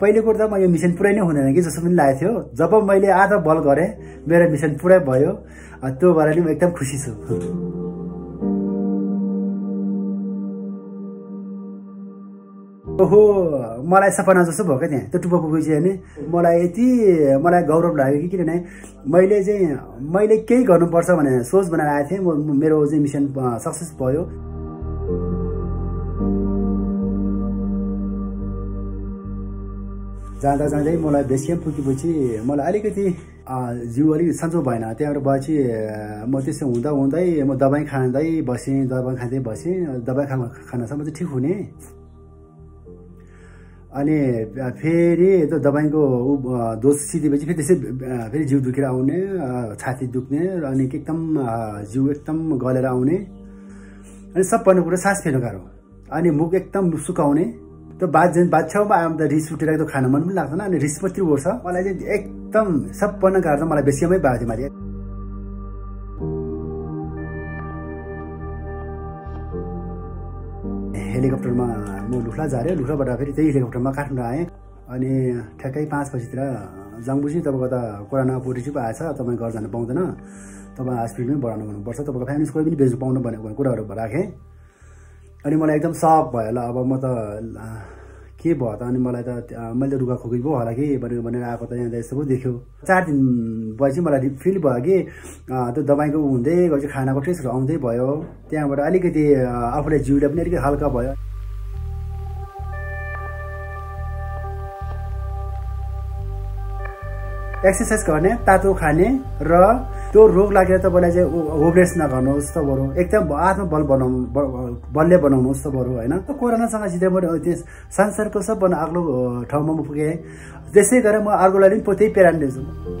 पहिले कुरो त म यो मिसन पुरै नै हुँदैन कि जस्तो पनि लागेको थियो। जब मैले आधा बल गरेँ मेरो मिसन पुरै भयो। त्यो भएर नि म एकदम खुसी छु। ओहो मलाई सपना जस्तो भयो क्या त्यहाँ त्यो टुप्पो पुगेपछि होइन मलाई यति मलाई गौरव लाग्यो कि किनभने मैले चाहिँ मैले केही गर्नुपर्छ भने सोच बनाएर आएको थिएँ। म मेरो चाहिँ मिसन सक्सेस भयो। जाँदा जाँदै मलाई बेस क्याम्प पुगेपछि मलाई अलिकति जिउ अलिक सन्चो भएन। त्यहाँबाट भएपछि म त्यसो हुँदा हुँदै म दबाई खाँदै बसेँ दबाई खाँदै बसेँ। दबाई खा खानसम्म चाहिँ ठिक हुने। अनि फेरि त्यो दबाईको उ दोष सिधेपछि फेरि त्यसै फेरि जिउ दुखेर आउने छाती दुख्ने अनि एकदम जिउ एकदम गलेर आउने। अनि सबभन्दा कुरो सास फेर्नु गाह्रो। अनि मुख एकदम सुकाउने। त्यो बात बात छेउमा आयो त रिस उठेर त्यो खान मन पनि लाग्दैन अनि रिस मात्रै उठ्छ मलाई चाहिँ एकदम सबभन्दा गाह्रो मलाई बेसीमै मैले हेलिकप्टरमा म लुख्ला झारेँ लुख्लाबाट फेरि त्यही हेलिकप्टरमा काठमाडौँ आएँ। अनि ठ्याक्कै पाँच बजीतिर जाङबुजी तपाईँको त कोरोना पोजिटिभ आएछ तपाईँ घर जानु पाउँदैन। तपाईँ हस्पिटलमै बढाउनु हुनुपर्छ तपाईँको फ्यामिली कोही पनि बेच्नु पाउनु भनेको कुराहरू राखेँ। अनि मलाई एकदम सक भयो ल अब म त के भयो त? अनि मलाई त मैले रुगा खोकी पो होला कि? भनेर भनेर आएको त यहाँ त यस्तो पो देख्यो। चार दिन भएपछि मलाई फिल भयो कि त्यो दबाईको हुँदै गएपछि खानाको टेस्टहरू आउँदै भयो। त्यहाँबाट अलिकति आफूलाई जिउलाई पनि अलिकति हल्का भयो। एक्सर्साइज गर्ने तातो खाने र त्यो रोग लागेर तपाईँलाई चाहिँ होपलेस नगर्नुहोस् त बरु। एकदम आत्मबल बनाउनु बलले बनाउनुहोस् त बरु होइन? कोरोनासँग त्यस संसारको सबभन्दा अग्लो ठाउँमा म पुगेँ। त्यसै गरेर म अर्कोलाई पनि त्यही प्रेरणा दिन्छु।